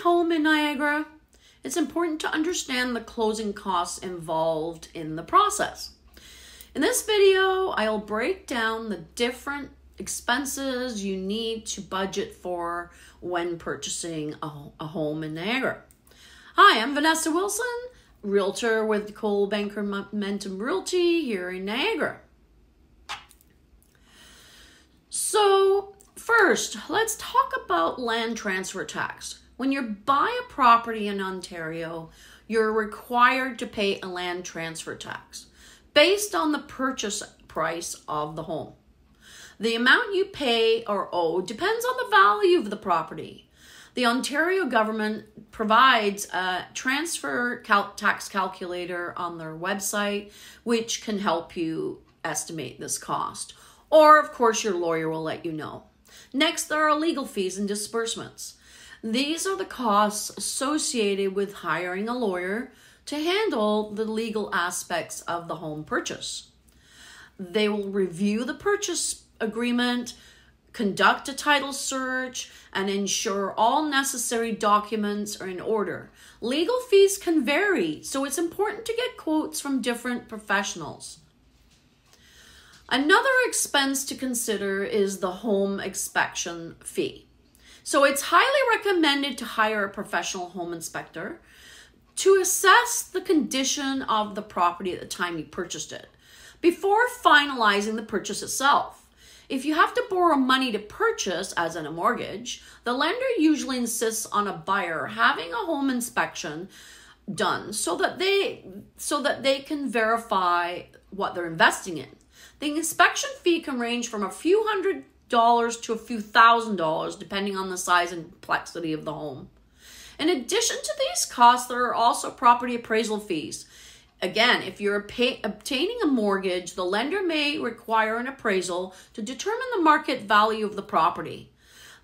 home in Niagara, it's important to understand the closing costs involved in the process. In this video, I'll break down the different expenses you need to budget for when purchasing a, a home in Niagara. Hi, I'm Vanessa Wilson, realtor with Coldwell Banker Momentum Realty here in Niagara. So, first, let's talk about land transfer tax. When you buy a property in Ontario, you're required to pay a land transfer tax based on the purchase price of the home. The amount you pay or owe depends on the value of the property. The Ontario government provides a transfer cal- tax calculator on their website, which can help you estimate this cost. Or, of course, your lawyer will let you know. Next, there are legal fees and disbursements. These are the costs associated with hiring a lawyer to handle the legal aspects of the home purchase. They will review the purchase agreement, conduct a title search, and ensure all necessary documents are in order. Legal fees can vary, so it's important to get quotes from different professionals. Another expense to consider is the home inspection fee. So it's highly recommended to hire a professional home inspector to assess the condition of the property at the time you purchased it before finalizing the purchase itself. If you have to borrow money to purchase, as in a mortgage, the lender usually insists on a buyer having a home inspection done so that they so that they can verify what they're investing in. The inspection fee can range from a few hundred dollars to a few thousand dollars, depending on the size and complexity of the home. In addition to these costs, there are also property appraisal fees. Again, if you're obtaining a mortgage, the lender may require an appraisal to determine the market value of the property.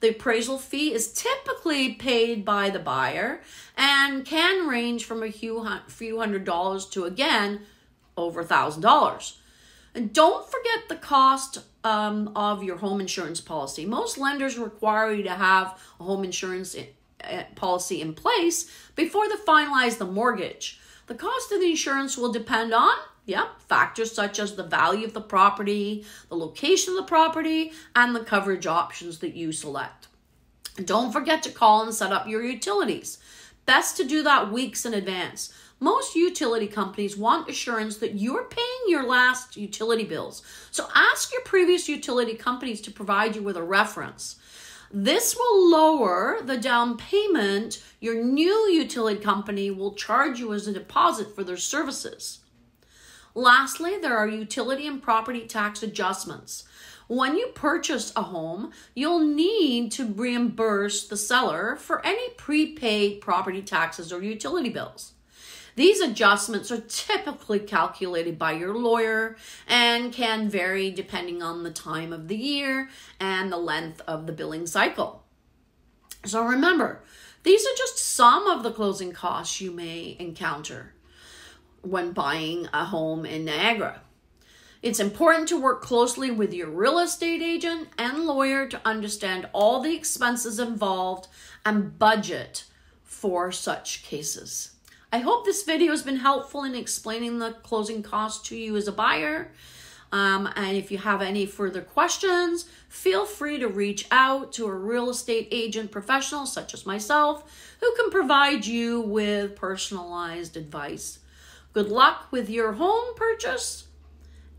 The appraisal fee is typically paid by the buyer and can range from a few, few hundred dollars to again over a thousand dollars. And don't forget the cost um, of your home insurance policy. Most lenders require you to have a home insurance in, uh, policy in place before they finalize the mortgage. The cost of the insurance will depend on, yeah, factors such as the value of the property, the location of the property, and the coverage options that you select. Don't forget to call and set up your utilities. Best to do that weeks in advance. Most utility companies want assurance that you're paying your last utility bills. So ask your previous utility companies to provide you with a reference. This will lower the down payment your new utility company will charge you as a deposit for their services. Lastly, there are utility and property tax adjustments. When you purchase a home, you'll need to reimburse the seller for any prepaid property taxes or utility bills. These adjustments are typically calculated by your lawyer and can vary depending on the time of the year and the length of the billing cycle. So remember, these are just some of the closing costs you may encounter when buying a home in Niagara. It's important to work closely with your real estate agent and lawyer to understand all the expenses involved and budget for such cases. I hope this video has been helpful in explaining the closing costs to you as a buyer. Um, and if you have any further questions, feel free to reach out to a real estate agent professional such as myself who can provide you with personalized advice. Good luck with your home purchase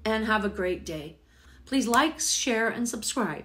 and have a great day. Please like, share, and subscribe.